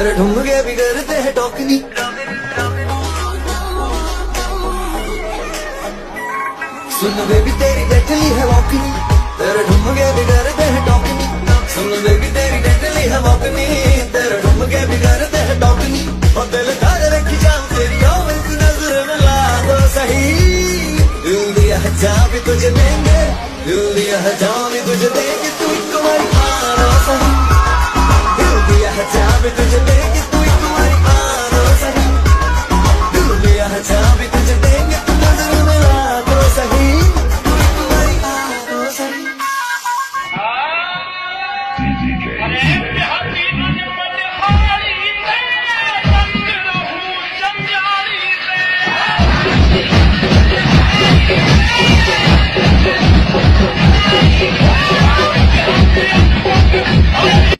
ढूंढगे भी करते हैं टोकनी। सुन बेबी, तेरी डेटली है वॉकनी। तेरे भी करते हैं टोकनी। सुन बेबी, तेरी डेटली है वॉकनी। तेरे भी करते हैं टोकनी। और दिल कर रखी जाऊँ तेरी ओवर की नज़र मिला दो सही। दिल दिया है चाबी तुझे देंगे। दिल दिया चाबी सज